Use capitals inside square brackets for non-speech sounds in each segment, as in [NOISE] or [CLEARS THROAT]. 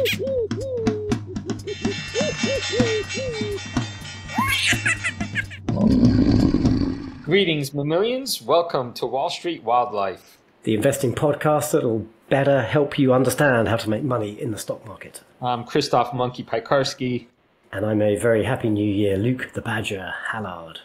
[LAUGHS] Greetings, mammalians. Welcome to Wall Street Wildlife, the investing podcast that'll better help you understand how to make money in the stock market. I'm Christoph Monkey Piekarski. And I'm a very happy new year, Luke the Badger Hallard.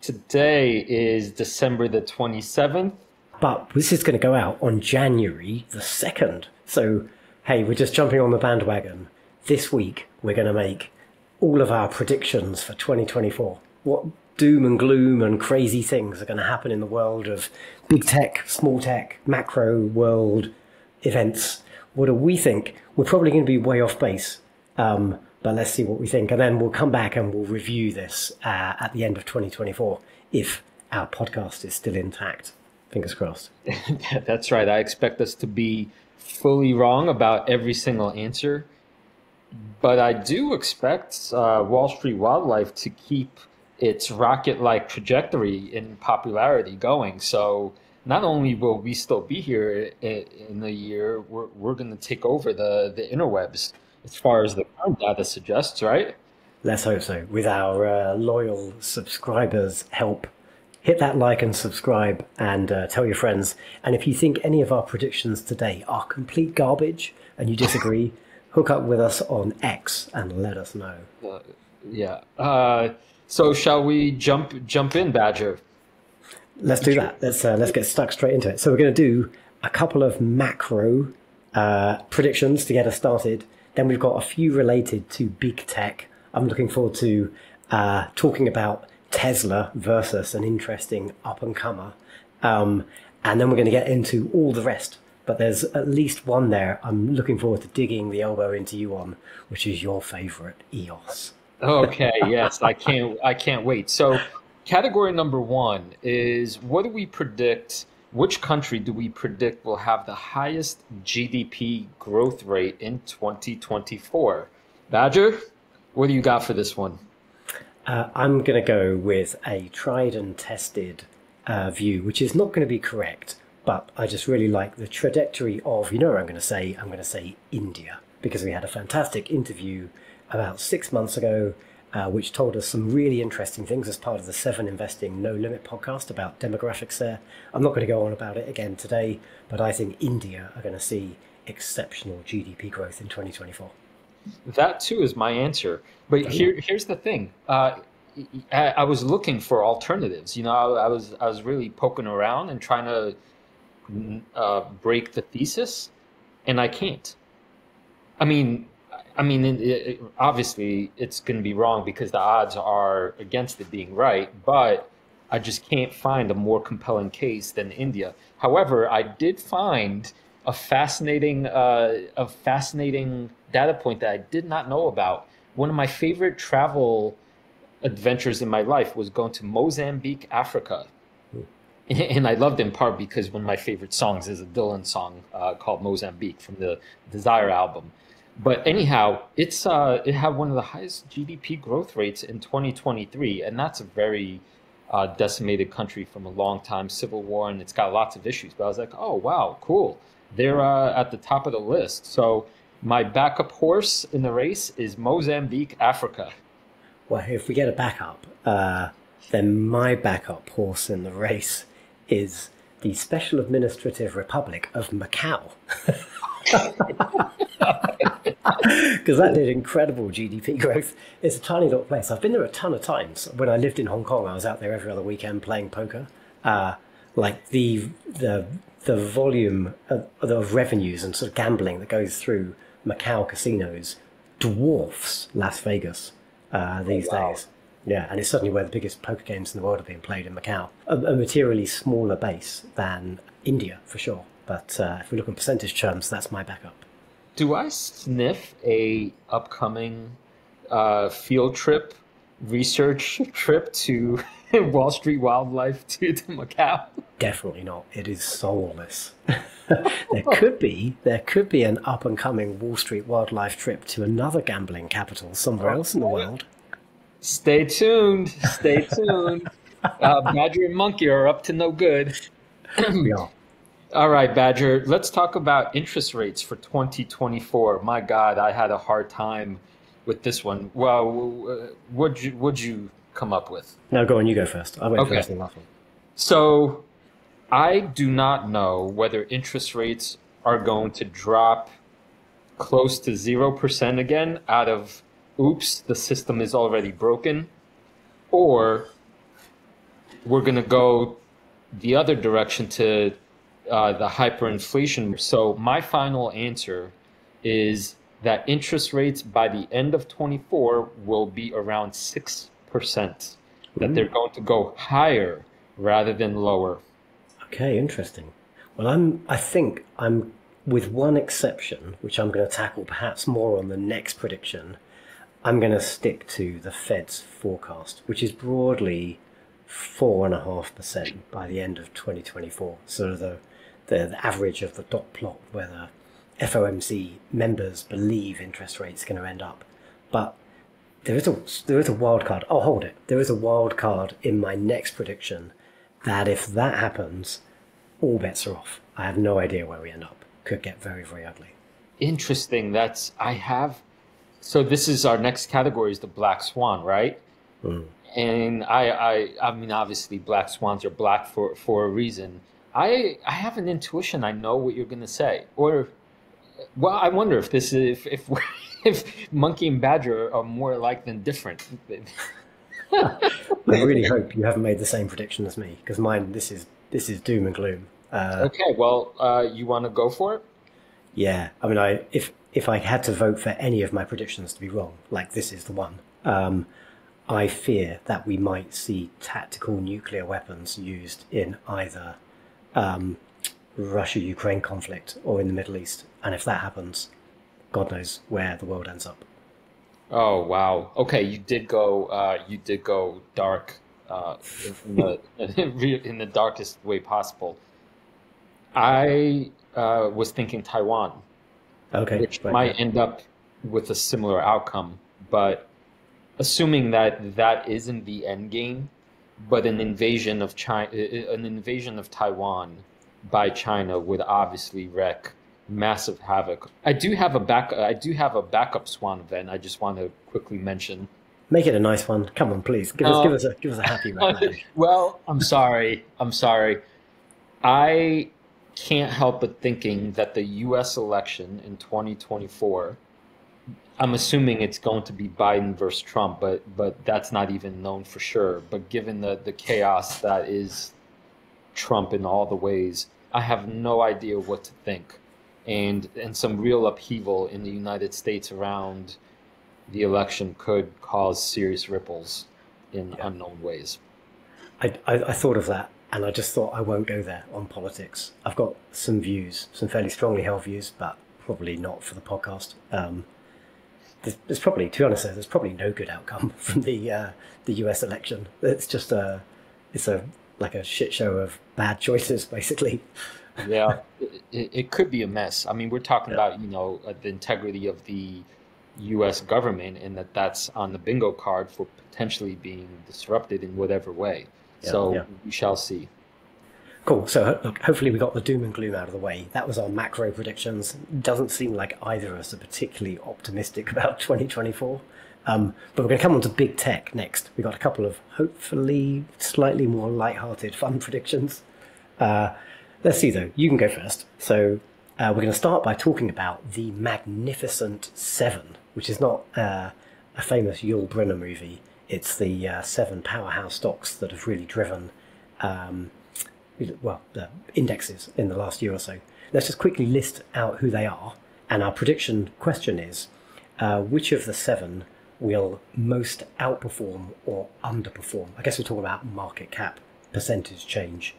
Today is December the 27th. But this is going to go out on January the 2nd. So, hey, we're just jumping on the bandwagon. This week, we're going to make all of our predictions for 2024. What doom and gloom and crazy things are going to happen in the world of big tech, small tech, macro world events. What do we think? We're probably going to be way off base, um, but let's see what we think. And then we'll come back and we'll review this uh, at the end of 2024 if our podcast is still intact. Fingers crossed. [LAUGHS] That's right. I expect us to be fully wrong about every single answer. But I do expect uh, Wall Street Wildlife to keep its rocket like trajectory in popularity going. So not only will we still be here in a year, we're, we're going to take over the, the interwebs as far as the current data suggests, right? Let's hope so. With our uh, loyal subscribers' help, hit that like and subscribe and uh, tell your friends. And if you think any of our predictions today are complete garbage and you disagree, [LAUGHS] hook up with us on X and let us know. Uh, yeah. Uh, so shall we jump jump in, Badger? Let's do that. Let's uh, let's get stuck straight into it. So we're going to do a couple of macro uh, predictions to get us started. Then we've got a few related to big tech. I'm looking forward to uh, talking about Tesla versus an interesting up and comer. Um, and then we're going to get into all the rest. But there's at least one there I'm looking forward to digging the elbow into you on, which is your favorite, EOS. Okay, yes, I can't I can't wait. So category number one is what do we predict which country do we predict will have the highest GDP growth rate in 2024? Badger, what do you got for this one? Uh, I'm going to go with a tried and tested uh, view, which is not going to be correct, but I just really like the trajectory of, you know I'm going to say? I'm going to say India, because we had a fantastic interview about six months ago, uh, which told us some really interesting things as part of the Seven Investing No Limit podcast about demographics there. I'm not going to go on about it again today, but I think India are going to see exceptional GDP growth in 2024. That too is my answer. But here, here's the thing. Uh, I, I, was looking for alternatives. You know, I, I, was I was really poking around and trying to uh, break the thesis, and I can't. I mean, I mean, it, it, obviously, it's going to be wrong because the odds are against it being right, but I just can't find a more compelling case than India. However, I did find a fascinating, uh, a fascinating data point that I did not know about. One of my favorite travel adventures in my life was going to Mozambique, Africa. [LAUGHS] And I loved in part because one of my favorite songs is a Dylan song uh, called Mozambique from the Desire album but anyhow, it's uh, it had one of the highest GDP growth rates in 2023, and that's a very uh, decimated country from a long time civil war, and it's got lots of issues. But I was like, oh wow, cool. They're uh, at the top of the list. So my backup horse in the race is Mozambique, Africa. Well, if we get a backup, uh, then my backup horse in the race is the Special Administrative Republic of Macau. [LAUGHS] because that did incredible GDP growth. It's a tiny little place. I've been there a ton of times. When I lived in Hong Kong, I was out there every other weekend playing poker. Uh, like the the the volume of, of, revenues and sort of gambling that goes through Macau casinos dwarfs Las Vegas uh, these oh, wow. days. Yeah, and it's certainly where the biggest poker games in the world are being played in Macau. A, a materially smaller base than India, for sure. But uh, if we look in percentage terms, that's my backup do I sniff a upcoming uh, field trip, research trip to [LAUGHS] Wall Street Wildlife to, to Macau? Definitely not. It is soulless. [LAUGHS] there could be there could be an up and coming Wall Street Wildlife trip to another gambling capital somewhere else in the world. Stay tuned. Stay tuned. [LAUGHS] Uh, Badger and Monkey are up to no good. we are. [CLEARS THROAT] All right, Badger. Let's talk about interest rates for 2024. My God, I had a hard time with this one. Well, would you would you come up with? No, go on. You go first. I went Okay. first last. So, I do not know whether interest rates are going to drop close to 0% again out of oops, the system is already broken, or we're going to go the other direction to uh, the hyperinflation. So, my final answer is that interest rates by the end of 24 will be around 6%, that they're going to go higher rather than lower. Okay, interesting. Well, I'm. I think I'm with one exception, which I'm going to tackle perhaps more on the next prediction. I'm going to stick to the Fed's forecast, which is broadly four and a half percent by the end of 2024. Sort of the, the the average of the dot plot where the FOMC members believe interest rates are going to end up. But there is a there is a wild card. I'll hold it. There is a wild card in my next prediction that if that happens, all bets are off. I have no idea where we end up. Could get very very ugly. Interesting. That's I have. So this is our next category is the black swan, right? Mm. And I, I, I mean, obviously, black swans are black for for a reason. I, I have an intuition. I know what you're gonna say. Or, well, I wonder if this is if if, [LAUGHS] if monkey and badger are more alike than different. I really hope you haven't made the same prediction as me because mine this is this is doom and gloom. Uh, okay. Well, uh, you want to go for it? yeah, I mean, I if if I had to vote for any of my predictions to be wrong, like this is the one. Um, I fear that we might see tactical nuclear weapons used in either um, Russia-Ukraine conflict or in the Middle East, and if that happens, God knows where the world ends up. Oh wow. Okay, you did go. Uh, you did go dark uh, in the [LAUGHS] in the darkest way possible. I uh, was thinking Taiwan, Okay, which right. might end up with a similar outcome, but assuming that that isn't the end game, but an invasion of China, an invasion of Taiwan by China would obviously wreak massive havoc. I do have a back. I do have a backup Swan event. I just want to quickly mention. Make it a nice one. Come on, please. Give us, give uh, us a, give us a happy [LAUGHS] round. well, I'm sorry. I'm sorry. I can't help but thinking that the U.S. election in 2024. I'm assuming it's going to be Biden versus Trump, but but that's not even known for sure. But given the the chaos that is Trump in all the ways, I have no idea what to think, and and some real upheaval in the United States around the election could cause serious ripples in Yeah. unknown ways. I, I, I thought of that, and I just thought I won't go there on politics. I've got some views, some fairly strongly held views, but probably not for the podcast. Um, there's, there's probably, to be honest, there's probably no good outcome [LAUGHS] from the uh, the U.S. election. It's just a, it's a like a shit show of bad choices, [LAUGHS] basically. Yeah, it, it, could be a mess. I mean, we're talking Yeah. about you know uh, the integrity of the U.S. government, and that that's on the bingo card for potentially being disrupted in whatever way. Yeah, so yeah. we shall see. Cool. So look, hopefully we got the doom and gloom out of the way. That was our macro predictions. Doesn't seem like either of us are particularly optimistic [LAUGHS] about 2024. Um, but we're going to come on to big tech next. We've got a couple of hopefully slightly more light-hearted, fun [LAUGHS] predictions. Uh, let's see though. You can go first. So uh, we're going to start by talking about the Magnificent Seven, which is not uh, a famous Yul Brynner movie. It's the uh, seven powerhouse stocks that have really driven um, well, the indexes in the last year or so. Let's just quickly list out who they are. And our prediction question is uh, which of the seven will most outperform or underperform? I guess we'll talk about market cap percentage change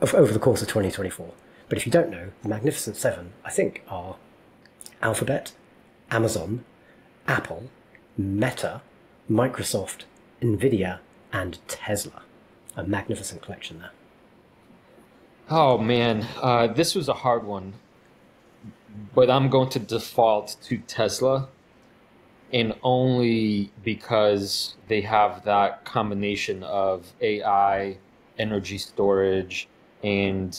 over the course of 2024. But if you don't know, the Magnificent Seven, I think, are Alphabet, Amazon, Apple, Meta, Microsoft, Nvidia, and Tesla. A magnificent collection there. Oh man, uh, this was a hard one, but I'm going to default to Tesla, and only because they have that combination of AI, energy storage, and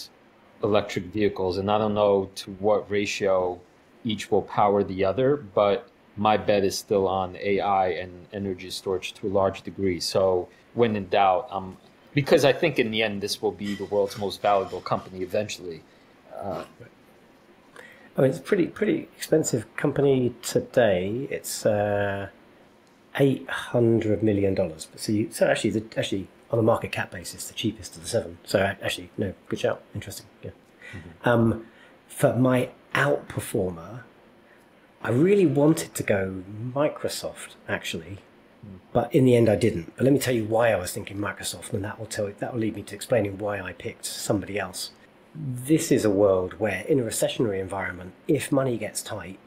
electric vehicles, and I don't know to what ratio each will power the other, but my bet is still on AI and energy storage to a large degree. So when in doubt, um, because I think in the end this will be the world's most valuable company eventually. Uh, I mean, it's a pretty pretty expensive company today. It's uh, eight hundred million dollars. So, you, so actually, the, actually on a market cap basis, the cheapest of the seven. So actually, no, good shout. Interesting. Yeah. Mm-hmm. Um, for my outperformer, I really wanted to go Microsoft actually, but in the end I didn't. But let me tell you why I was thinking Microsoft, and that will tell that will lead me to explaining why I picked somebody else. This is a world where, in a recessionary environment, if money gets tight,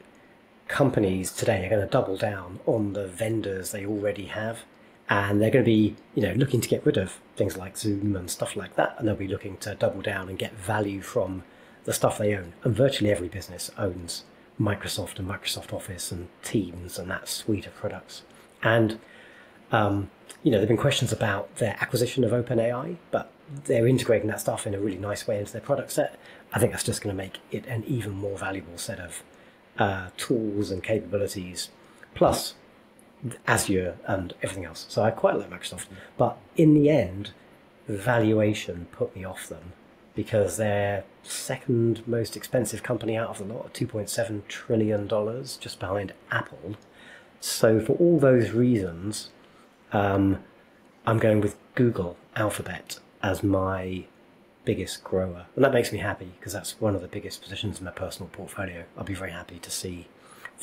companies today are going to double down on the vendors they already have, and they're going to be, you know, looking to get rid of things like Zoom and stuff like that, and they'll be looking to double down and get value from the stuff they own. And virtually every business owns Microsoft and Microsoft Office and Teams and that suite of products. And um, you know, there've been questions about their acquisition of OpenAI, but they're integrating that stuff in a really nice way into their product set. I think that's just going to make it an even more valuable set of uh, tools and capabilities, plus Azure and everything else. So I quite like Microsoft, but in the end, valuation put me off them because they're second most expensive company out of the lot, $2.7 trillion, just behind Apple. So, for all those reasons, um, I'm going with Google Alphabet as my biggest grower. And that makes me happy because that's one of the biggest positions in my personal portfolio. I'll be very happy to see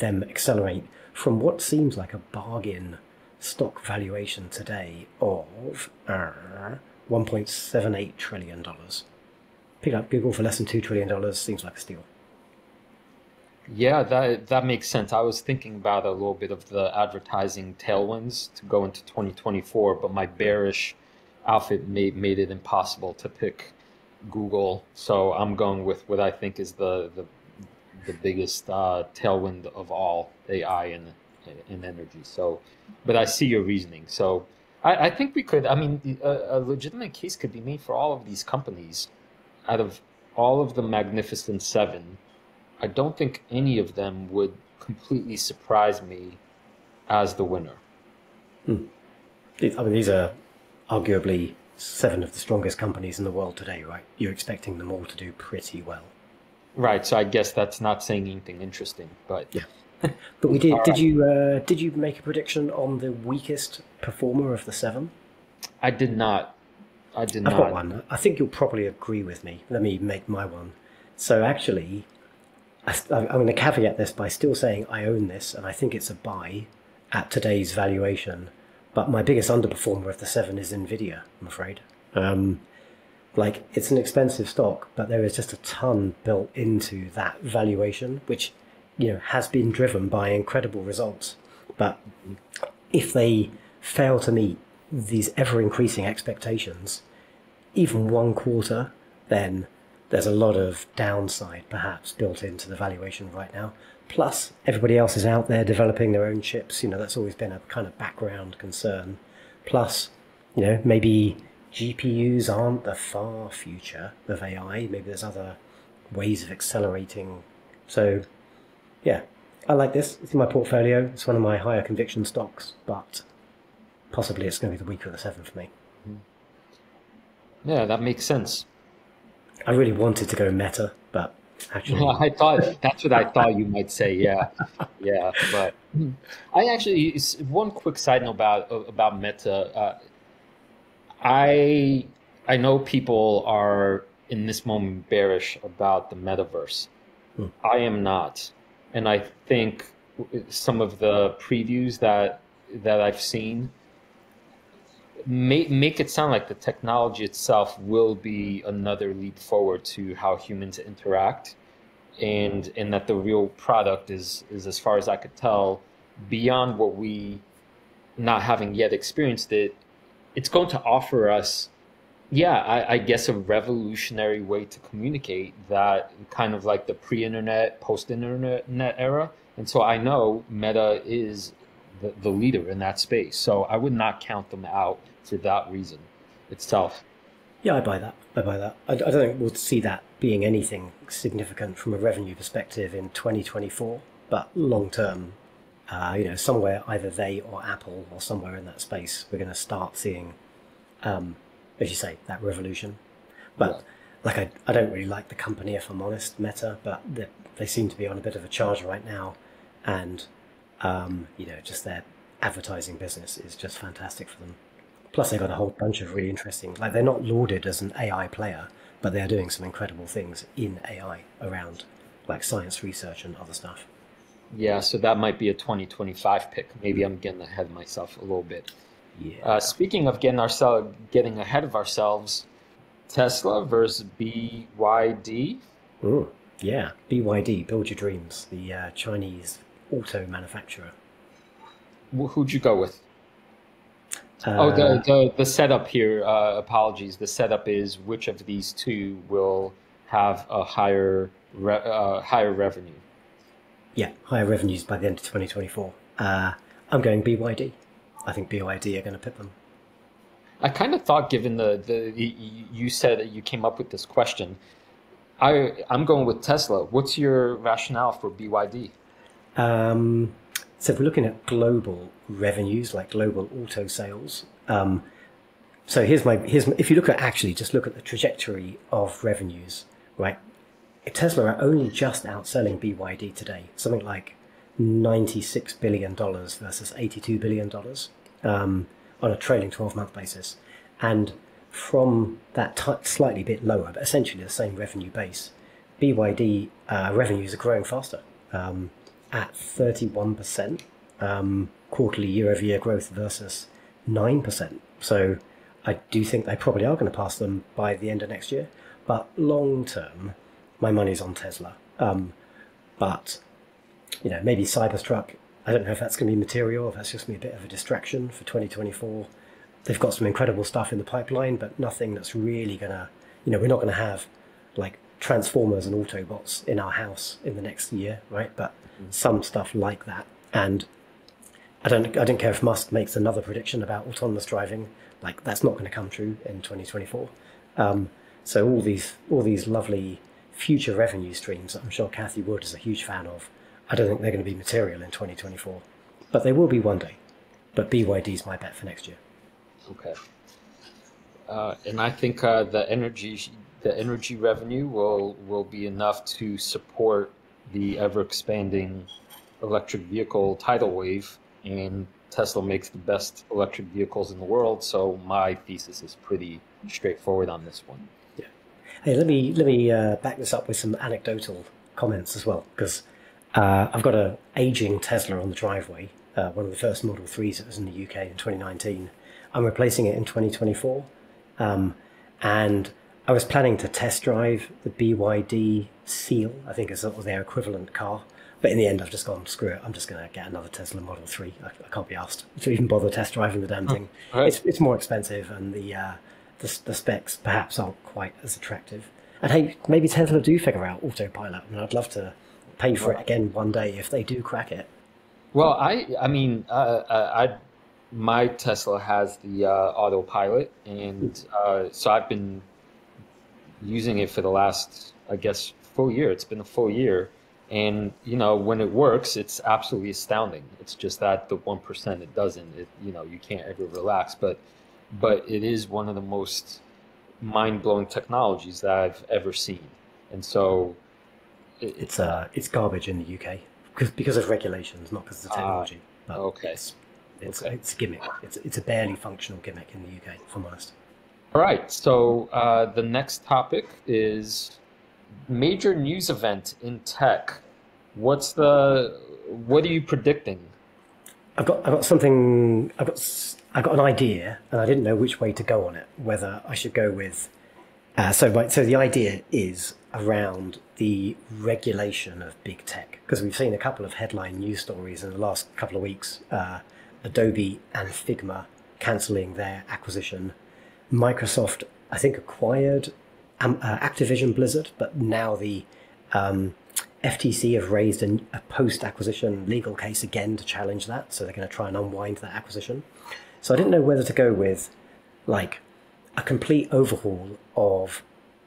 them accelerate from what seems like a bargain stock valuation today of uh, $1.78 trillion. Pick up Google for less than $2 trillion seems like a steal. Yeah, that that makes sense. I was thinking about a little bit of the advertising tailwinds to go into 2024, but my bearish outfit made made it impossible to pick Google. So I'm going with what I think is the the, the biggest uh, tailwind of all AI and in energy. So, but I see your reasoning. So I, I think we could. I mean, a, a legitimate case could be made for all of these companies. Out of all of the Magnificent Seven, I don't think any of them would completely surprise me as the winner. Hmm. I mean, these are arguably seven of the strongest companies in the world today, right? You're expecting them all to do pretty well. Right. So I guess that's not saying anything interesting, but yeah. [LAUGHS] but we did. All did right. you uh, did you make a prediction on the weakest performer of the seven? I did not. I did I've not. got one. I think you'll probably agree with me. Let me make my one. So actually, I, am going to caveat this by still saying I own this and I think it's a buy at today's valuation. But my biggest underperformer of the seven is Nvidia. I'm afraid. Um, like it's an expensive stock, but there is just a ton built into that valuation, which you know has been driven by incredible results. But if they fail to meet these ever increasing expectations, even one quarter, then there's a lot of downside perhaps built into the valuation right now. Plus, everybody else is out there developing their own chips. You know, that's always been a kind of background concern. Plus, you know, maybe GPUs aren't the far future of AI. Maybe there's other ways of accelerating. So, yeah, I like this. It's in my portfolio. It's one of my higher conviction stocks, but possibly it's going to be the weaker of the seven for me. Yeah, that makes sense. I really wanted to go meta, but actually, [LAUGHS] I thought that's what I thought you might say. Yeah, yeah, but I actually one quick side note about about meta. Uh, I I know people are in this moment bearish about the metaverse. Hmm. I am not, and I think some of the previews that that I've seen make make it sound like the technology itself will be another leap forward to how humans interact, and and that the real product is is as far as I could tell beyond what we not having yet experienced it. It's going to offer us, yeah, I, I guess a revolutionary way to communicate that kind of like the pre-internet, post-internet era. And so I know Meta is the, the leader in that space. So I would not count them out for that reason itself. Yeah, I buy that. I buy that. I, I don't think we'll see that being anything significant from a revenue perspective in 2024, but long term, uh, you know, somewhere either they or Apple or somewhere in that space, we're going to start seeing, um, as you say, that revolution. But yeah. like, I, I don't really like the company if I'm honest, Meta, but they, they seem to be on a bit of a charge right now, and um, you know, just their advertising business is just fantastic for them. Plus, they've got a whole bunch of really interesting, like they're not lauded as an AI player, but they are doing some incredible things in AI around like science research and other stuff. Yeah, so that might be a 2025 pick. Maybe I'm getting ahead of myself a little bit. Yeah. Uh, speaking of getting ourselves getting ahead of ourselves, Tesla versus BYD. Ooh, yeah, BYD, build your dreams. The uh, Chinese auto manufacturer. Who'd you go with? Uh, oh, the, the, the setup here, uh, apologies. The setup is which of these two will have a higher re, uh, higher revenue? Yeah, higher revenues by the end of 2024. Uh, I'm going BYD. I think BYD are going to pip them. I kind of thought, given the, the you said that you came up with this question, I I'm going with Tesla. What's your rationale for BYD? Um, so if we're looking at global revenues, like global auto sales, um, so here's my here's my, if you look at actually just look at the trajectory of revenues, right? Tesla are only just outselling BYD today, something like ninety-six billion dollars versus eighty-two billion dollars um, on a trailing twelve-month basis, and from that t- slightly bit lower, but essentially the same revenue base, BYD uh, revenues are growing faster. Um, at 31% um, quarterly year over year growth versus 9%. So I do think they probably are going to pass them by the end of next year. But long term, my money's on Tesla. Um, but, you know, maybe Cybertruck, I don't know if that's going to be material, if that's just going to be a bit of a distraction for 2024. They've got some incredible stuff in the pipeline, but nothing that's really going to, you know, we're not going to have like Transformers and Autobots in our house in the next year, right? But some stuff like that. And I don't, I don't care if Musk makes another prediction about autonomous driving. Like that's not going to come true in 2024. Um, so all these, all these lovely future revenue streams that I'm sure Cathie Wood is a huge fan of. I don't think they're going to be material in 2024, but they will be one day. But BYD is my bet for next year. Okay. Uh, and I think uh, the energy the energy revenue will will be enough to support the ever expanding electric vehicle tidal wave, and Tesla makes the best electric vehicles in the world. So my thesis is pretty straightforward on this one. Hey, let me let me uh, back this up with some anecdotal comments as well, because uh, I've got a aging Tesla on the driveway, uh, one of the first Model Threes that was in the UK in 2019. I'm replacing it in 2024, um, and I was planning to test drive the BYD Seal, I think is sort of their equivalent car. But in the end, I've just gone, screw it, I'm just going to get another Tesla Model 3. I, I, can't be asked to even bother test driving the damn thing. right. it's, it's more expensive, and the, uh, the, the, specs perhaps aren't quite as attractive. And hey, maybe Tesla do figure out autopilot. and I'd love to pay for it again one day if they do crack it. Well, I, I mean, uh, uh I, my Tesla has the uh, autopilot, and uh, so I've been using it for the last, I guess, full year. It's been a full year. And, you know, when it works, it's absolutely astounding. It's just that the 1% it doesn't, it, you know, you can't ever relax. But, but it is one of the most mind blowing technologies that I've ever seen. And so it, it's, uh, it's garbage in the UK because, because of regulations, not because of the ah, technology. Uh, okay. It's, it's, okay. it's a gimmick. It's, it's a barely functional gimmick in the UK, if I'm honest. All right. So uh, the next topic is major news event in tech. What's the what are you predicting? I've got I've got something I've got I got an idea and I didn't know which way to go on it. Whether I should go with uh, so right. So the idea is around the regulation of big tech because we've seen a couple of headline news stories in the last couple of weeks. Uh, Adobe and Figma cancelling their acquisition Microsoft, I think, acquired um, uh, Activision Blizzard, but now the um, FTC have raised a, a post acquisition legal case again to challenge that. So they're going to try and unwind that acquisition. So I didn't know whether to go with like a complete overhaul of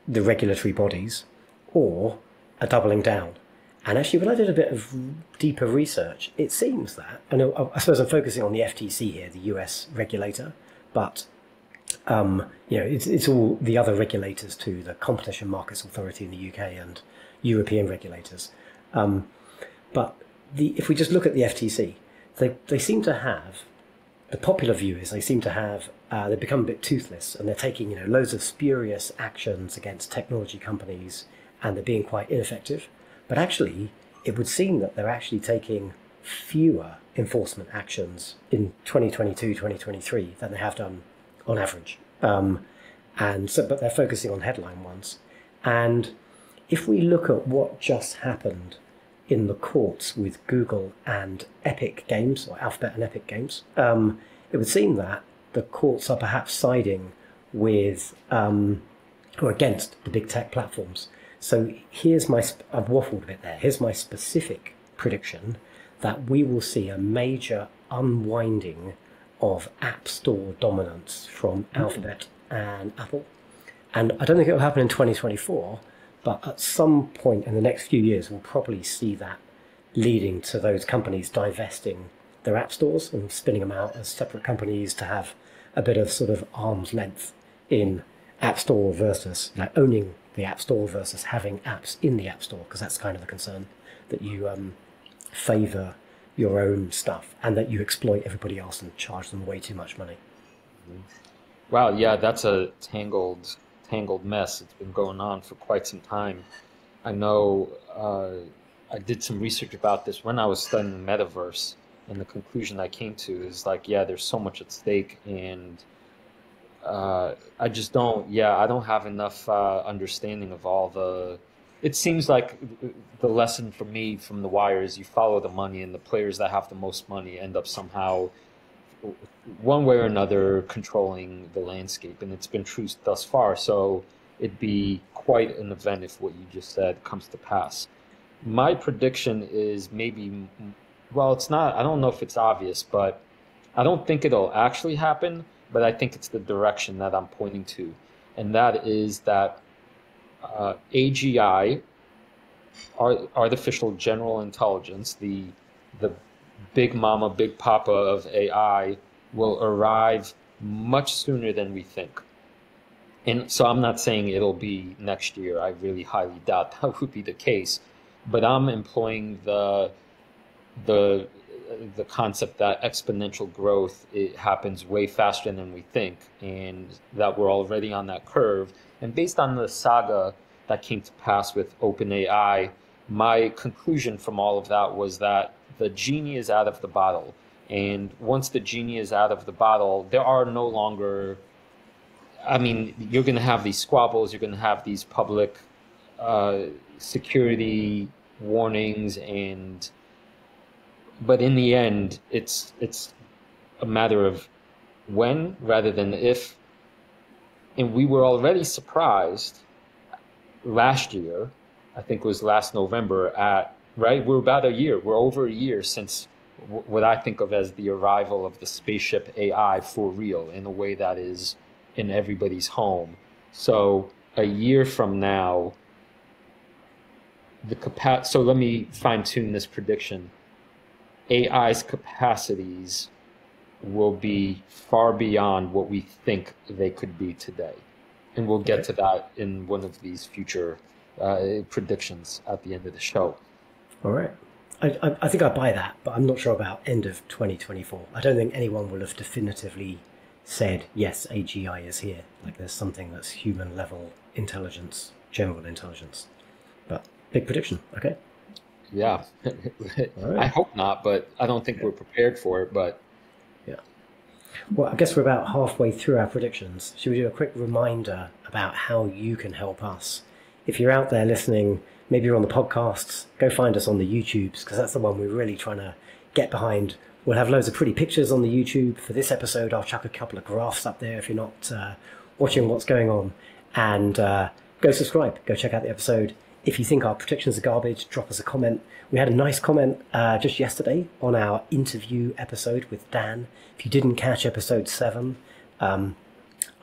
the regulatory bodies or a doubling down. And actually, when I did a bit of deeper research, it seems that, and I suppose I'm focusing on the FTC here, the US regulator, but um, you know, it's, it's all the other regulators too, the Competition Markets Authority in the UK and European regulators. Um, but the, if we just look at the FTC, they, they seem to have, the popular view is they seem to have, uh, they've become a bit toothless and they're taking, you know, loads of spurious actions against technology companies and they're being quite ineffective. But actually, it would seem that they're actually taking fewer enforcement actions in 2022, 2023 than they have done on average. Um, and so, but they're focusing on headline ones. And if we look at what just happened in the courts with Google and Epic Games, or Alphabet and Epic Games, um, it would seem that the courts are perhaps siding with um, or against the big tech platforms. So here's my, I've waffled a bit there. Here's my specific prediction that we will see a major unwinding of App Store dominance from mm. Alphabet and Apple. And I don't think it will happen in 2024, but at some point in the next few years, we'll probably see that leading to those companies divesting their app stores and spinning them out as separate companies to have a bit of sort of arm's length in App Store versus like owning the App Store versus having apps in the App Store, because that's kind of the concern that you um, favor your own stuff and that you exploit everybody else and charge them way too much money. Wow, yeah, that's a tangled, tangled mess. It's been going on for quite some time. I know uh, I did some research about this when I was studying the metaverse, and the conclusion I came to is like, yeah, there's so much at stake, and uh, I just don't, yeah, I don't have enough uh, understanding of all the it seems like the lesson for me from the wire is you follow the money and the players that have the most money end up somehow one way or another controlling the landscape and it's been true thus far. So it'd be quite an event if what you just said comes to pass. My prediction is maybe well it's not i don't know if it's obvious but i don't think it'll actually happen but i think it's the direction that i'm pointing to. And that is that uh, AGI, artificial general intelligence, the the big mama, big papa of AI, will arrive much sooner than we think. And so I'm not saying it'll be next year. I really highly doubt [LAUGHS] that would be the case. But I'm employing the the the concept that exponential growth it happens way faster than we think, and that we're already on that curve. And based on the saga that came to pass with OpenAI, my conclusion from all of that was that the genie is out of the bottle. And once the genie is out of the bottle, there are no longer, I mean, you're going to have these squabbles, you're going to have these public uh, security warnings and but in the end it's it's a matter of when rather than if and we were already surprised last year, I think it was last November, at right, we're about a year, we're over a year since what I think of as the arrival of the spaceship AI for real in a way that is in everybody's home. So a year from now, the capa- so let me fine tune this prediction. AI's capacities will be far beyond what we think they could be today and we'll get to that in one of these future uh, predictions at the end of the show. All right. I, I, think I buy that, but I'm not sure about end of 2024. I don't think anyone will have definitively said, yes, AGI is here. Like there's something that's human level intelligence, general intelligence. But big prediction, okay? Yeah. right. [LAUGHS] I hope not, but I don't think we're prepared for it. But yeah. well, I guess we're about halfway through our predictions. Should we do a quick reminder about how you can help us? If you're out there listening, maybe you're on the podcasts, go find us on the YouTubes because that's the one we're really trying to get behind. We'll have loads of pretty pictures on the YouTube. For this episode, I'll chuck a couple of graphs up there if you're not uh, watching what's going on. And uh, go subscribe, go check out the episode. If you think our predictions are garbage, drop us a comment. We had a nice comment uh, just yesterday on our interview episode with Dan. If you didn't catch episode seven, um,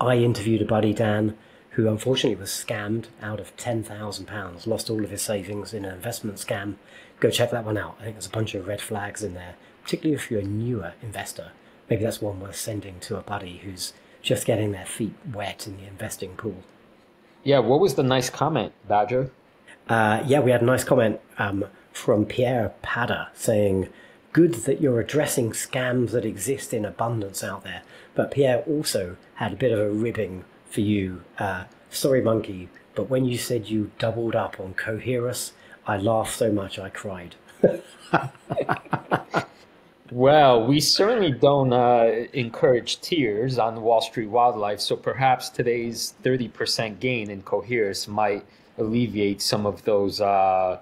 I interviewed a buddy, Dan, who unfortunately was scammed out of £10,000, lost all of his savings in an investment scam. Go check that one out. I think there's a bunch of red flags in there, particularly if you're a newer investor. Maybe that's one worth sending to a buddy who's just getting their feet wet in the investing pool. Yeah, what was the nice comment, Badger? Uh, yeah, we had a nice comment um, from Pierre Pada saying, Good that you're addressing scams that exist in abundance out there. But Pierre also had a bit of a ribbing for you. Uh, sorry, monkey, but when you said you doubled up on Coherus, I laughed so much I cried. [LAUGHS] well, we certainly don't uh, encourage tears on Wall Street Wildlife, so perhaps today's 30% gain in Coherus might alleviate some of those uh,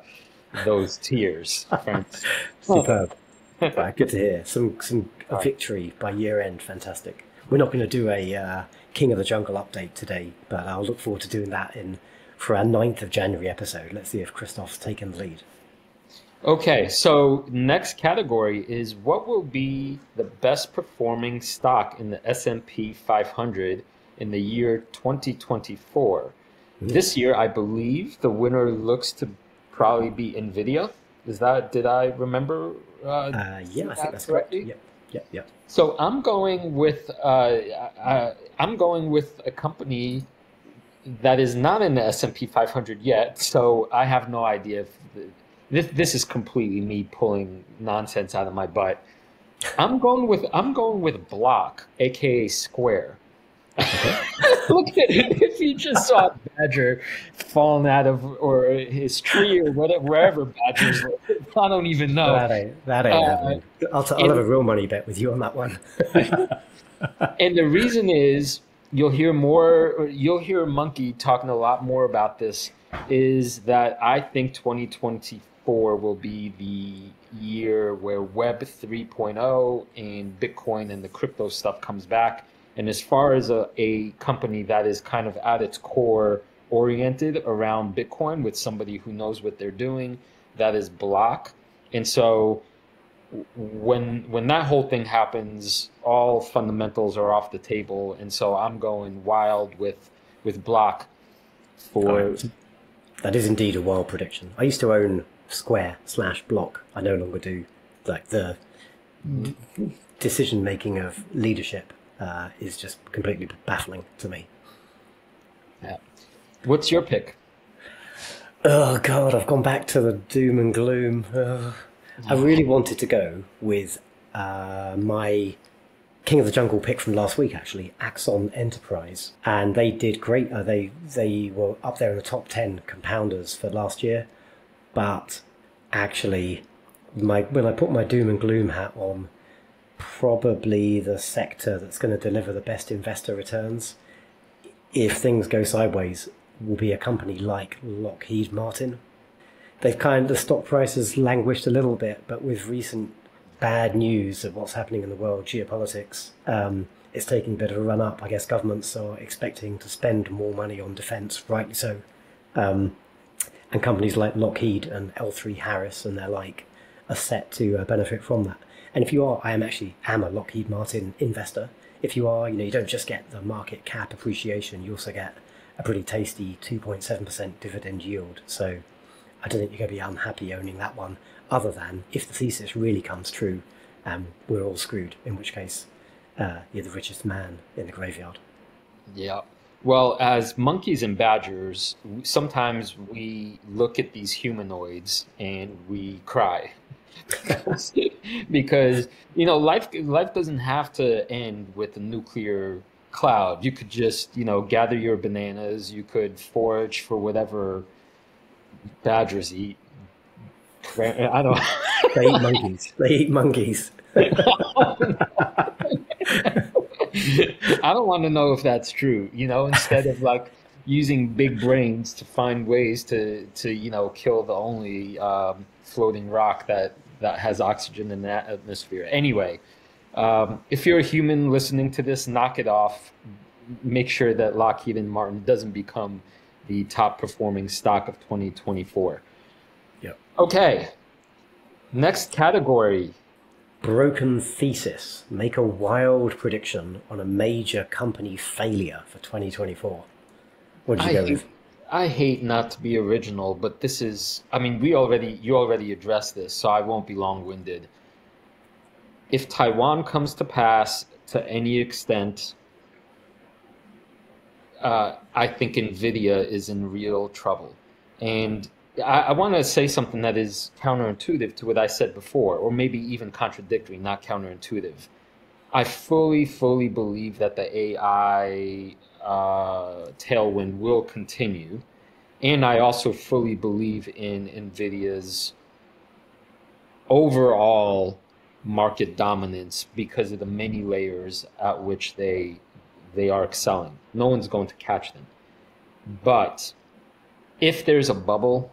those tears. [LAUGHS] Superb. [LAUGHS] right, good to hear. Some some victory by year end. Fantastic. We're not going to do a uh, King of the Jungle update today, but I'll look forward to doing that in for our 9th of January episode. Let's see if Christoph's taken the lead. Okay, so next category is what will be the best performing stock in the S&P 500 in the year 2024. Mm. This year, I believe the winner looks to probably be Nvidia. Is that did I remember? Uh, uh, yeah, I think that's correctly? correct. Yeah, yeah, yeah. So I'm going with uh, uh, I'm going with a company that is not in the S&P 500 yet. So I have no idea if this this is completely me pulling nonsense out of my butt. I'm going with I'm going with Block, aka Square. [LAUGHS] Look at it. If you just saw a Badger falling out of or his tree or whatever, wherever Badger's, I don't even know. That ain't that ain't uh, happening. I'll, t- I'll have a real money bet with you on that one. [LAUGHS] and the reason is you'll hear more. You'll hear Monkey talking a lot more about this. Is that I think 2024 will be the year where Web 3.0 and Bitcoin and the crypto stuff comes back and as far as a, a company that is kind of at its core oriented around Bitcoin with somebody who knows what they're doing, that is Block. And so when when that whole thing happens, all fundamentals are off the table. And so I'm going wild with with Block for that is indeed a wild prediction. I used to own Square slash Block. I no longer do. Like the decision making of leadership uh, is just completely baffling to me. Yeah. What's your pick? Oh God, I've gone back to the doom and gloom. Uh, I really wanted to go with uh, my King of the Jungle pick from last week, actually, Axon Enterprise, and they did great. Uh, they they were up there in the top ten compounders for last year, but actually, my when I put my doom and gloom hat on, probably the sector that's going to deliver the best investor returns if things go sideways will be a company like Lockheed Martin. They've kind of, the stock price has languished a little bit, but with recent bad news of what's happening in the world, geopolitics, um, it's taking a bit of a run up. I guess governments are expecting to spend more money on defence, rightly so. Um, and companies like Lockheed and L3 Harris and their like are set to uh, benefit from that. And if you are, I am actually am a Lockheed Martin investor. If you are, you know, you don't just get the market cap appreciation, you also get a pretty tasty 2.7% dividend yield. So I don't think you're going to be unhappy owning that one, other than if the thesis really comes true, um, we're all screwed, in which case uh, you're the richest man in the graveyard. Yeah. Well, as monkeys and badgers, sometimes we look at these humanoids and we cry [LAUGHS] because you know life life doesn't have to end with a nuclear cloud. You could just you know gather your bananas. You could forage for whatever badgers eat. [LAUGHS] I don't. [LAUGHS] they eat monkeys. They eat monkeys. I don't want to know if that's true. You know, instead of like using big brains to find ways to to you know kill the only um, floating rock that that has oxygen in that atmosphere. Anyway, um, if you're a human listening to this, knock it off. Make sure that Lockheed and Martin doesn't become the top performing stock of 2024. Yep. Okay. Next category. Broken thesis. Make a wild prediction on a major company failure for 2024. What did you I go with? I hate not to be original, but this is, I mean, we already, you already addressed this, so I won't be long-winded. If Taiwan comes to pass to any extent, uh, I think NVIDIA is in real trouble. And I, I want to say something that is counterintuitive to what I said before, or maybe even contradictory, not counterintuitive. I fully, fully believe that the AI uh, tailwind will continue. And I also fully believe in NVIDIA's overall market dominance because of the many layers at which they they are excelling. No one's going to catch them. But if there's a bubble,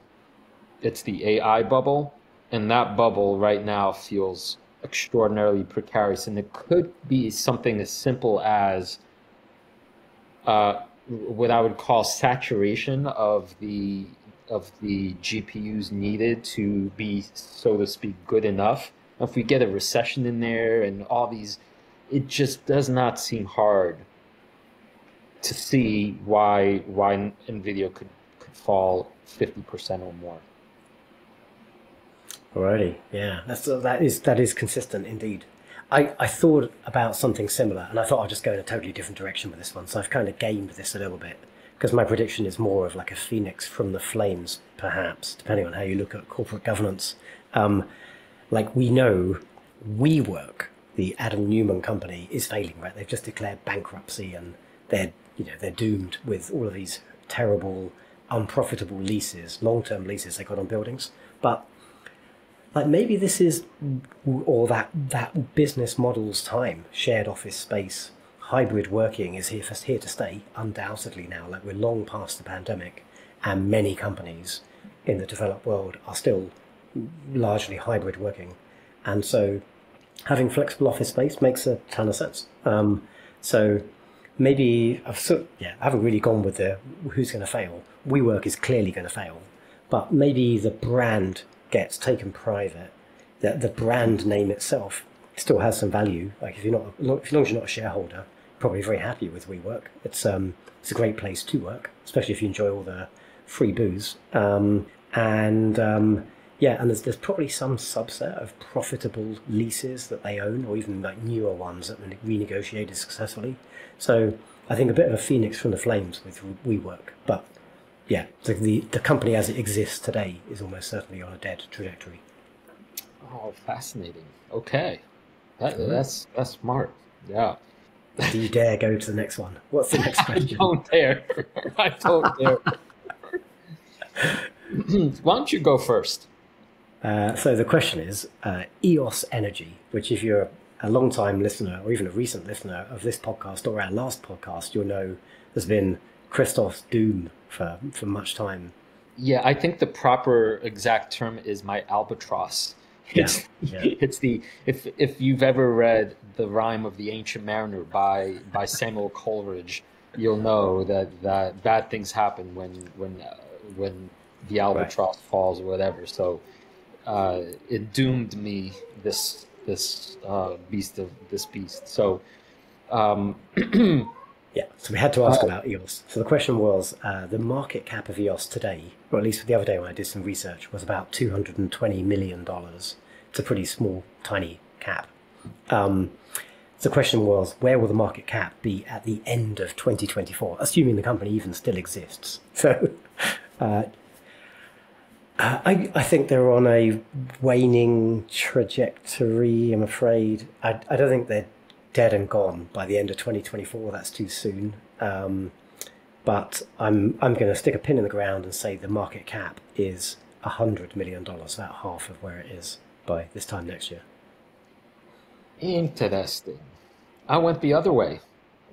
it's the AI bubble, and that bubble right now feels extraordinarily precarious. And it could be something as simple as uh, what I would call saturation of the of the GPUs needed to be, so to speak, good enough. If we get a recession in there and all these, it just does not seem hard to see why why Nvidia could could fall fifty percent or more. Alrighty, yeah, that's that is that is consistent indeed. I, I thought about something similar, and I thought I'd just go in a totally different direction with this one. So I've kind of gamed this a little bit because my prediction is more of like a phoenix from the flames, perhaps, depending on how you look at corporate governance. Um, like we know, WeWork, the Adam Neumann company, is failing. Right, they've just declared bankruptcy, and they're you know they're doomed with all of these terrible, unprofitable leases, long-term leases they got on buildings. But like maybe this is or that that business model's time. Shared office space hybrid working is here for, here to stay undoubtedly now. Like we're long past the pandemic and many companies in the developed world are still largely hybrid working. And so having flexible office space makes a ton of sense. Um, so maybe I've so, yeah I haven't really gone with the who's going to fail. WeWork is clearly going to fail. But maybe the brand gets taken private, that the brand name itself still has some value. Like if you're not, as long as you're not a shareholder, probably very happy with WeWork. It's um, it's a great place to work, especially if you enjoy all the free booze. Um, and um, yeah, and there's there's probably some subset of profitable leases that they own, or even like newer ones that were renegotiated successfully. So I think a bit of a phoenix from the flames with WeWork, but yeah, the, the, the company as it exists today is almost certainly on a dead trajectory. Oh, fascinating. Okay, that, that's that's smart. Yeah. Do you dare go to the next one? What's the next [LAUGHS] question? [LAUGHS] I don't dare. I don't dare. Why don't you go first? Uh, so the question is uh, EOS Energy, which if you're a long time listener or even a recent listener of this podcast or our last podcast, you'll know has been Christoph's doom for, for much time. Yeah, I think the proper exact term is my albatross. It's, yeah, yeah. [LAUGHS] it's the if if you've ever read the rhyme of the ancient mariner by by Samuel Coleridge, you'll know that that bad things happen when when uh, when the albatross right. falls or whatever. So uh, it doomed me this this uh, beast of this beast. So um, [CLEARS THROAT] Yeah, so we had to ask uh, about EOS. So the question was uh, the market cap of EOS today, or at least the other day when I did some research, was about $220 million. It's a pretty small, tiny cap. Um, the question was where will the market cap be at the end of 2024, assuming the company even still exists? [LAUGHS] So uh, I, I think they're on a waning trajectory, I'm afraid. I, I don't think they're dead and gone by the end of 2024. That's too soon. Um, but I'm I'm going to stick a pin in the ground and say the market cap is hundred million dollars, about half of where it is by this time next year. Interesting. I went the other way.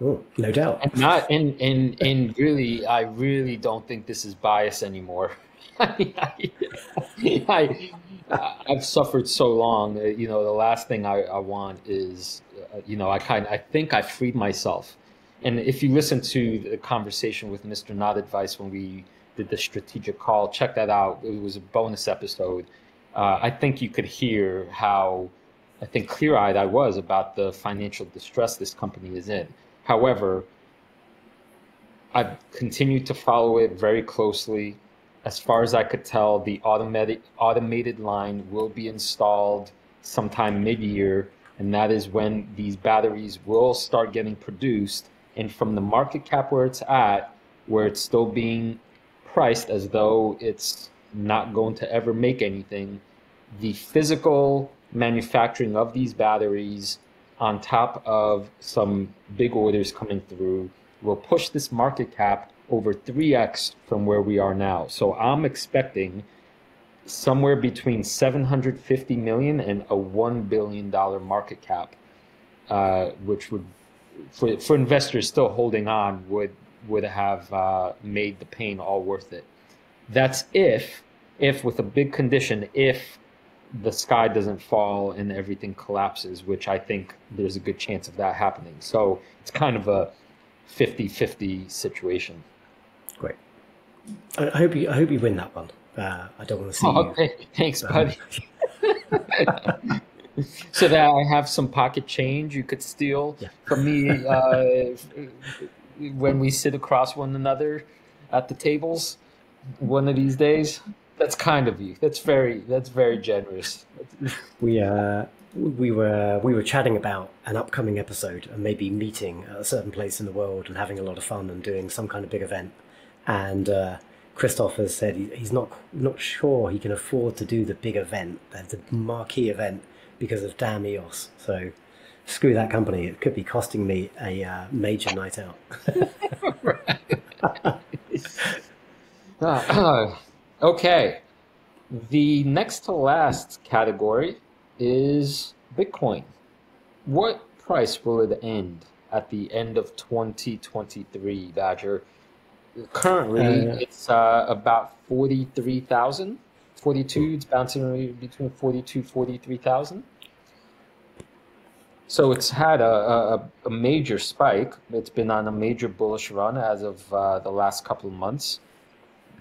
Oh, no doubt. And not and and and really, I really don't think this is bias anymore. [LAUGHS] I, I, I've suffered so long. Uh, you know, the last thing I, I want is, you know, I kind I think I freed myself. And if you listen to the conversation with Mr. Not Advice when we did the strategic call, check that out. It was a bonus episode. Uh, I think you could hear how I think clear eyed I was about the financial distress this company is in. However, I've continued to follow it very closely. As far as I could tell, the automated automated line will be installed sometime mid-year, and that is when these batteries will start getting produced. And from the market cap where it's at, where it's still being priced as though it's not going to ever make anything, the physical manufacturing of these batteries on top of some big orders coming through will push this market cap over 3x from where we are now. So I'm expecting somewhere between 750 million and a 1 billion dollar market cap uh, which would for, for investors still holding on would would have uh, made the pain all worth it that's if if with a big condition if the sky doesn't fall and everything collapses which i think there's a good chance of that happening so it's kind of a 50-50 situation Great. I hope you. I hope you win that one. Uh, I don't want to see Oh, you. okay. Thanks, Um, buddy. [LAUGHS] so that I have some pocket change you could steal Yeah. from me uh, when we sit across one another at the tables one of these days. That's kind of you. That's very. That's very generous. We uh, we were we were chatting about an upcoming episode and maybe meeting at a certain place in the world and having a lot of fun and doing some kind of big event. And uh, Christoph has said he's not not sure he can afford to do the big event, the, marquee event, because of damn EOS. So screw that company. It could be costing me a uh, major night out. Ah, [LAUGHS] okay. The next to last category is Bitcoin. What price will it end at the end of 2023, Badger? Currently, Uh, it's uh, about 43,000. 42, it's bouncing between 42, 43,000. So it's had a, a, a major spike. It's been on a major bullish run as of uh, the last couple of months.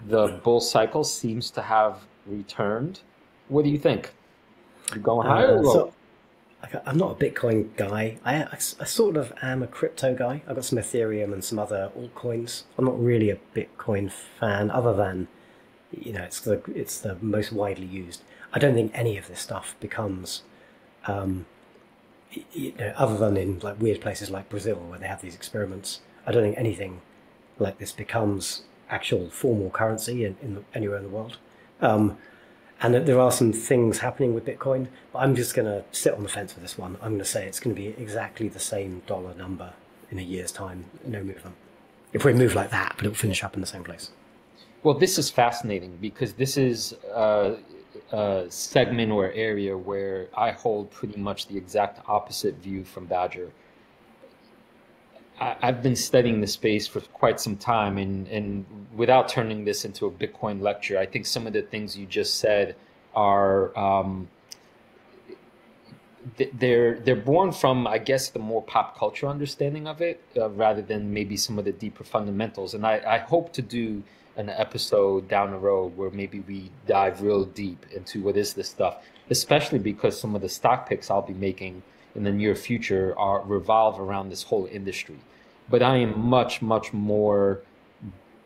The bull cycle seems to have returned. What do you think? You going high or Uh, so, I'm not a Bitcoin guy. I, I, sort of am a crypto guy. I've got some Ethereum and some other altcoins. I'm not really a Bitcoin fan, other than you know it's the it's the most widely used. I don't think any of this stuff becomes, um, you know, other than in like weird places like Brazil where they have these experiments. I don't think anything like this becomes actual formal currency in, in the, anywhere in the world. Um, and there are some things happening with Bitcoin, but I'm just going to sit on the fence with this one. I'm going to say it's going to be exactly the same dollar number in a year's time, no movement. If we move like that, but it'll finish up in the same place. Well, this is fascinating because this is a, a segment or area where I hold pretty much the exact opposite view from Badger. I've been studying the space for quite some time, and, and without turning this into a Bitcoin lecture, I think some of the things you just said are um, they're they're born from I guess the more pop culture understanding of it uh, rather than maybe some of the deeper fundamentals. And I, I hope to do an episode down the road where maybe we dive real deep into what is this stuff, especially because some of the stock picks I'll be making in the near future are revolve around this whole industry. But I am much much more.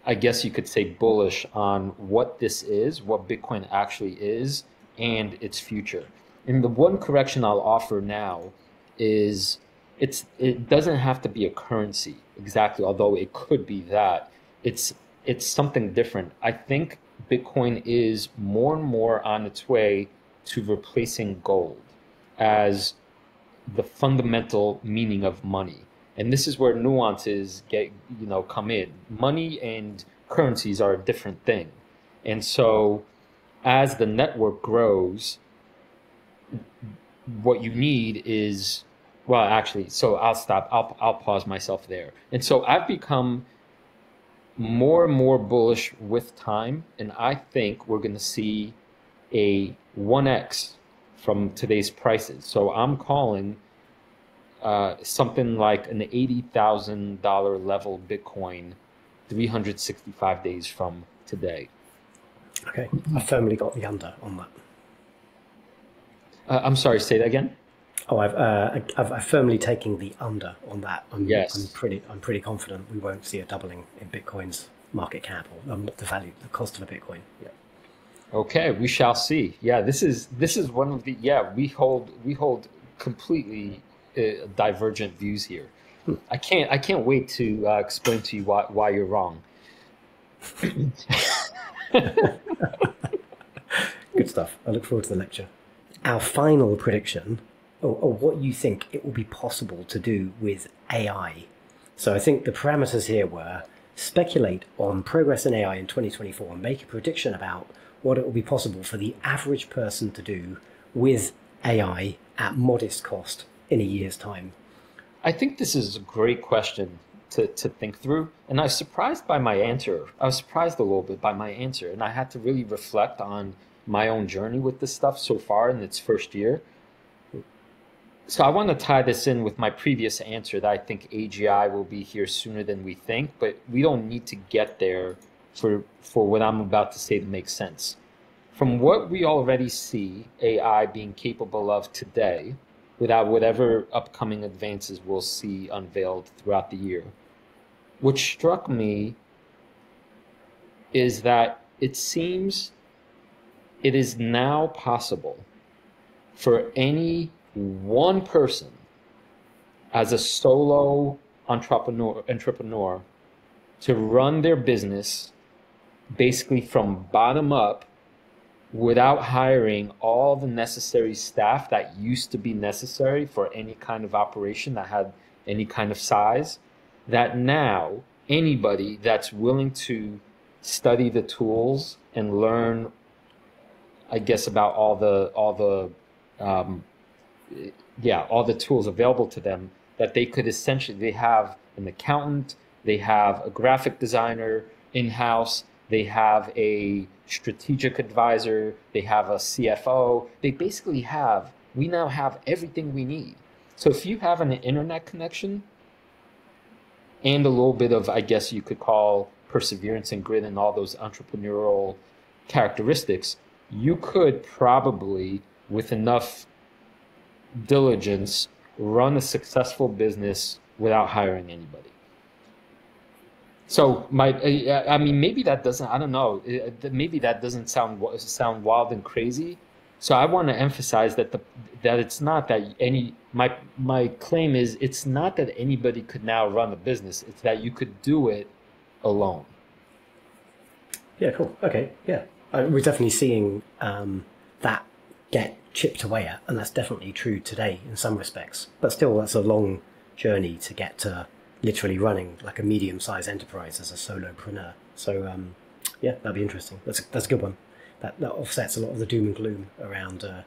I guess you could say bullish on what this is, what Bitcoin actually is, and its future. And the one correction I'll offer now is it's it doesn't have to be a currency exactly, although it could be that. It's it's something different. I think Bitcoin is more and more on its way to replacing gold as the fundamental meaning of money. And this is where nuances get you know come in. Money and currencies are a different thing. And so as the network grows, what you need is well actually so i'll stop i'll, I'll pause myself there and so i've become more and more bullish with time and i think we're going to see a 1x from today's prices so i'm calling uh, something like an $80000 level bitcoin 365 days from today Okay, I firmly got the under on that. uh, i'm sorry say that again Oh, I've, uh, I've, I've firmly taken the under on that. I'm, Yes. I'm pretty, I'm pretty confident we won't see a doubling in Bitcoin's market cap or um, the value, the cost of a Bitcoin. Yeah. Okay, we shall see. Yeah, this is this is one of the yeah we hold we hold completely uh, divergent views here. I can't I can't wait to uh, explain to you why why you're wrong. [LAUGHS] Good stuff. I look forward to the lecture. Our final prediction, or, or what you think it will be possible to do with AI. So I think the parameters here were speculate on progress in AI in 2024 and make a prediction about what it will be possible for the average person to do with AI at modest cost in a year's time. I think this is a great question to, to think through. And I was surprised by my answer. I was surprised a little bit by my answer. And I had to really reflect on my own journey with this stuff so far in its first year. So I want to tie this in with my previous answer that I think AGI will be here sooner than we think, but we don't need to get there for for what I'm about to say to make sense. From what we already see AI being capable of today, without whatever upcoming advances we'll see unveiled throughout the year. What struck me is that it seems it is now possible for any one person as a solo entrepreneur entrepreneur to run their business basically from bottom up without hiring all the necessary staff that used to be necessary for any kind of operation that had any kind of size that now anybody that's willing to study the tools and learn i guess about all the all the um, yeah all the tools available to them that they could essentially they have an accountant they have a graphic designer in-house they have a strategic advisor, they have a CFO. They basically have, we now have everything we need. So if you have an internet connection and a little bit of, I guess you could call perseverance and grit and all those entrepreneurial characteristics, you could probably, with enough diligence, run a successful business without hiring anybody. So my, uh, I mean, maybe that doesn't. I don't know. uh, Maybe that doesn't sound sound wild and crazy. So I want to emphasize that the that it's not that any my my claim is it's not that anybody could now run a business. It's that you could do it alone. Yeah, cool. Okay, yeah. Uh, we're definitely seeing um, that get chipped away at, and that's definitely true today in some respects. But still, that's a long journey to get to literally running like a medium-sized enterprise as a solopreneur. So, um, yeah, that'd be interesting. That's a, that's a good one. That, that offsets a lot of the doom and gloom around uh,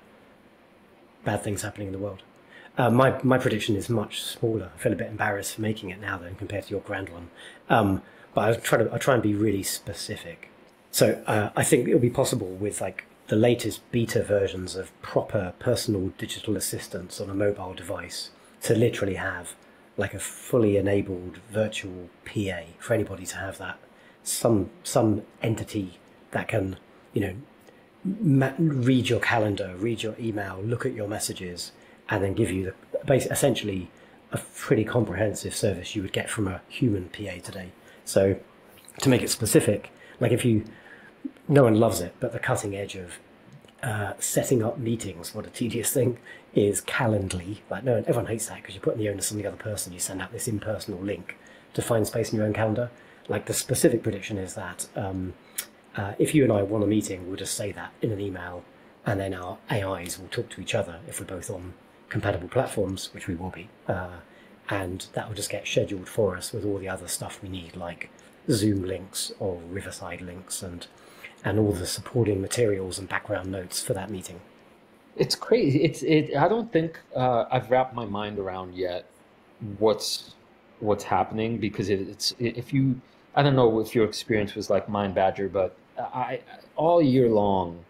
bad things happening in the world. Uh, my my prediction is much smaller. I feel a bit embarrassed for making it now, then, compared to your grand one. Um, but I try to I try and be really specific. So uh, I think it'll be possible with like the latest beta versions of proper personal digital assistants on a mobile device to literally have like a fully enabled virtual PA for anybody to have that some some entity that can you know ma- read your calendar, read your email, look at your messages, and then give you the base essentially a pretty comprehensive service you would get from a human PA today. So to make it specific, like if you no one loves it, but the cutting edge of uh, setting up meetings, what a tedious thing, is Calendly. Like no one, everyone hates that because you're putting the onus on the other person. You send out this impersonal link to find space in your own calendar. Like the specific prediction is that um, uh, if you and I want a meeting, we'll just say that in an email, and then our AIs will talk to each other if we're both on compatible platforms, which we will be, uh, and that will just get scheduled for us with all the other stuff we need, like Zoom links or Riverside links, and and all the supporting materials and background notes for that meeting. It's crazy. It's it. I don't think uh, I've wrapped my mind around yet what's what's happening because it, it's if you I don't know if your experience was like Mind Badger, but I all year long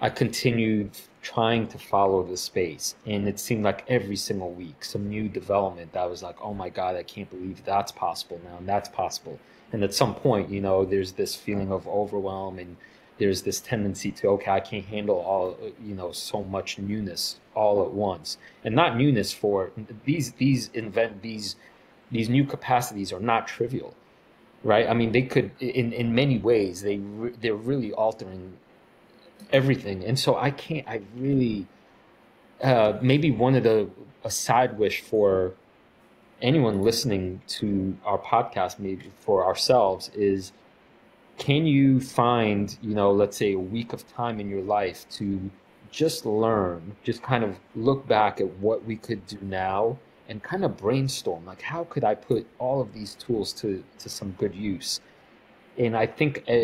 I continued trying to follow the space, and it seemed like every single week some new development that was like, oh my god, I can't believe that's possible now, and that's possible. And at some point, you know, there's this feeling of overwhelm and there's this tendency to okay i can't handle all you know so much newness all at once. And not newness for these these invent these these new capacities are not trivial right? I mean they could in in many ways they re, they're really altering everything. And so i can't i really uh, maybe one of the a side wish for anyone listening to our podcast maybe for ourselves is can you find you know let's say a week of time in your life to just learn just kind of look back at what we could do now and kind of brainstorm like how could i put all of these tools to to some good use? And i think uh,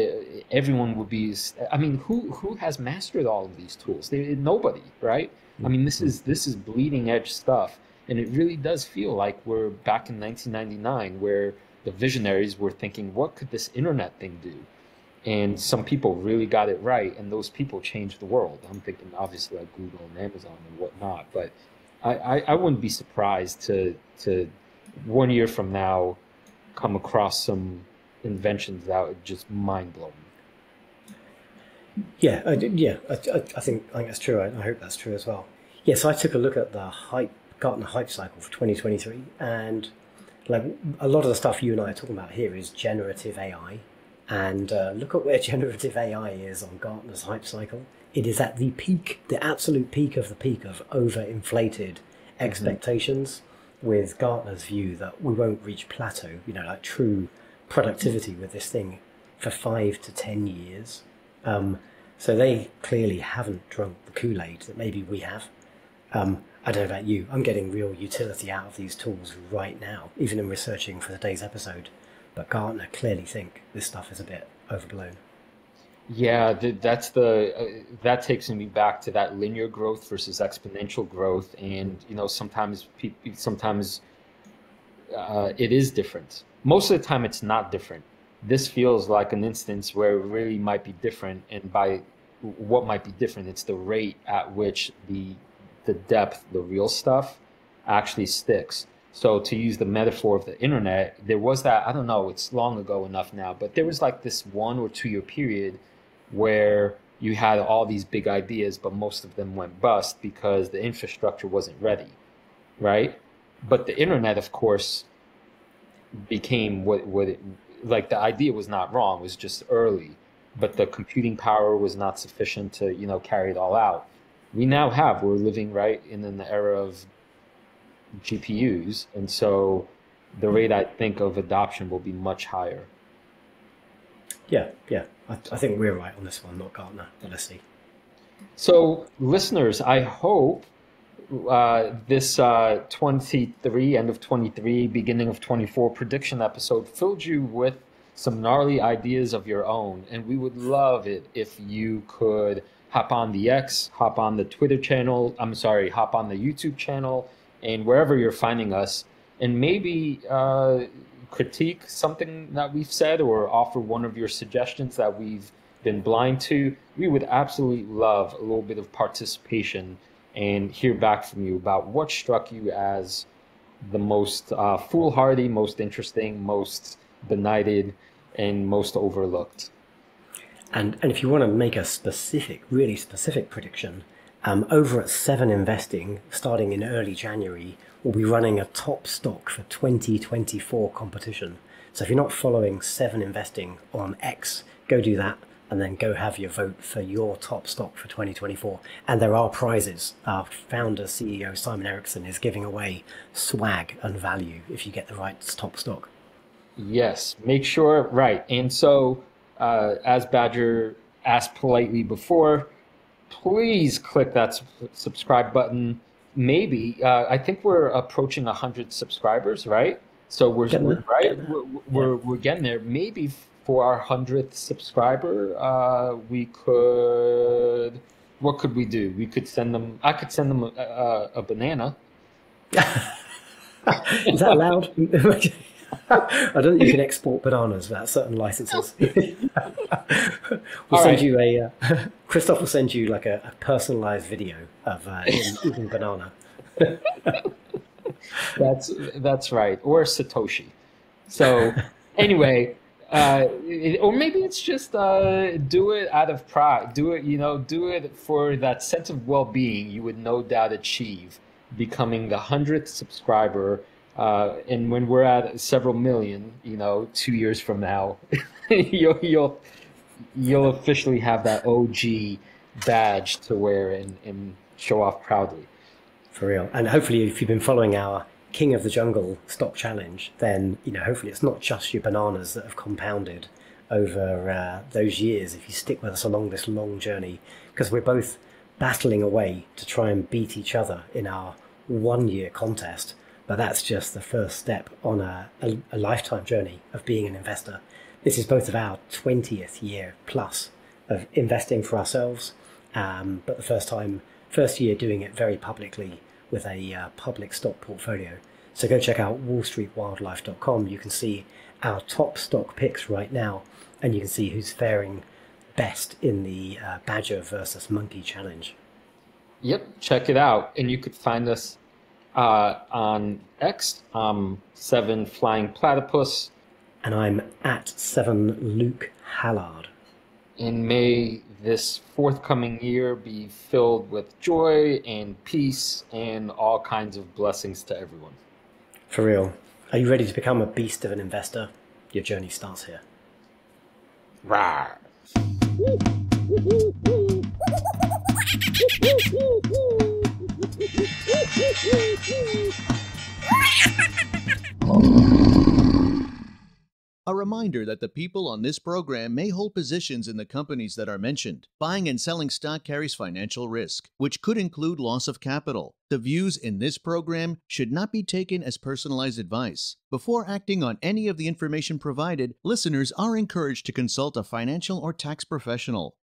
everyone would be i mean who who has mastered all of these tools? They, nobody right? I mean this is this is bleeding edge stuff and it really does feel like we're back in 1999 where the visionaries were thinking, what could this internet thing do? And some people really got it right, and those people changed the world. I'm thinking, obviously, like Google and Amazon and whatnot, but I, I, I wouldn't be surprised to to one year from now come across some inventions that are just mind blowing. Yeah, I, yeah, I, I, think I think that's true. I, I hope that's true as well. Yes, I took a look at the hype Gartner hype cycle for 2023, and like a lot of the stuff you and I are talking about here is generative AI. And uh, look at where [LAUGHS] generative AI is on Gartner's hype cycle. It is at the peak, the absolute peak of the peak of overinflated mm-hmm. expectations, mm-hmm. with Gartner's view that we won't reach plateau, you know, like true productivity with this thing for five to ten years. Um, so they clearly haven't drunk the Kool Aid that maybe we have. Um, I don't know about you, I'm getting real utility out of these tools right now, even in researching for today's episode. But Gartner clearly think this stuff is a bit overblown. Yeah, that's the uh, that takes me back to that linear growth versus exponential growth, and you know sometimes people sometimes uh, it is different. Most of the time, it's not different. This feels like an instance where it really might be different, and by what might be different, it's the rate at which the the depth, the real stuff, actually sticks. So to use the metaphor of the internet, there was that, I don't know, it's long ago enough now, but there was like this one or two year period where you had all these big ideas, but most of them went bust because the infrastructure wasn't ready, right? But the internet, of course, became what, what it, like the idea was not wrong, it was just early, but the computing power was not sufficient to, you know, carry it all out we now have we're living right in an era of GPUs, and so the rate I think of adoption will be much higher. Yeah, yeah, I, I think we're right on this one, not Gartner. Let's see. So, listeners, I hope uh, this uh, 23, end of 23, beginning of 24 prediction episode filled you with some gnarly ideas of your own. And we would love it if you could hop on the X, hop on the Twitter channel. I'm sorry, hop on the YouTube channel, and wherever you're finding us, and maybe uh, critique something that we've said or offer one of your suggestions that we've been blind to. We would absolutely love a little bit of participation and hear back from you about what struck you as the most uh, foolhardy, most interesting, most benighted, and most overlooked. And, and if you want to make a specific, really specific prediction, um, over at Seven Investing, starting in early January, we'll be running a top stock for 2024 competition. So if you're not following Seven Investing on X, go do that and then go have your vote for your top stock for 2024. And there are prizes. Our founder, CEO Simon Erickson is giving away swag and value if you get the right top stock. Yes, make sure, right. And so uh, as Badger asked politely before, please click that subscribe button. Maybe uh, I think we're approaching hundred subscribers, right? So we're, we're right. We're, we're, we're, getting there. Maybe for our hundredth subscriber, uh, we could. What could we do? We could send them. I could send them a, a, a banana. [LAUGHS] Is that allowed? [LAUGHS] [LAUGHS] I don't think you can export bananas without certain licenses. [LAUGHS] [LAUGHS] we'll All send right. you a uh, Christoph will send you like a, a personalized video of uh, eating banana. that's that's right, or Satoshi. So anyway, uh, it, or maybe it's just uh, do it out of pride. Do it, you know, do it for that sense of well-being you would no doubt achieve becoming the hundredth subscriber. Uh, and when we're at several million, you know, two years from now, [LAUGHS] you'll you'll you'll officially have that OG badge to wear and, and show off proudly. For real. And hopefully, if you've been following our King of the Jungle stock challenge, then you know hopefully it's not just your bananas that have compounded over uh, those years. If you stick with us along this long journey, because we're both battling away to try and beat each other in our one-year contest, but that's just the first step on a, a, a lifetime journey of being an investor. This is both of our 20th year plus of investing for ourselves, um, but the first time, first year doing it very publicly with a uh, public stock portfolio. So go check out wallstreetwildlife.com. You can see our top stock picks right now, and you can see who's faring best in the uh, Badger versus Monkey Challenge. Yep, check it out. And you could find us uh, on X, um, Seven Flying Platypus. And I'm at Seven Luke Hallard. And may this forthcoming year be filled with joy and peace and all kinds of blessings to everyone. For real. Are you ready to become a beast of an investor? Your journey starts here. Rawr. [LAUGHS] A reminder that the people on this program may hold positions in the companies that are mentioned. Buying and selling stock carries financial risk, which could include loss of capital. The views in this program should not be taken as personalized advice. Before acting on any of the information provided, listeners are encouraged to consult a financial or tax professional.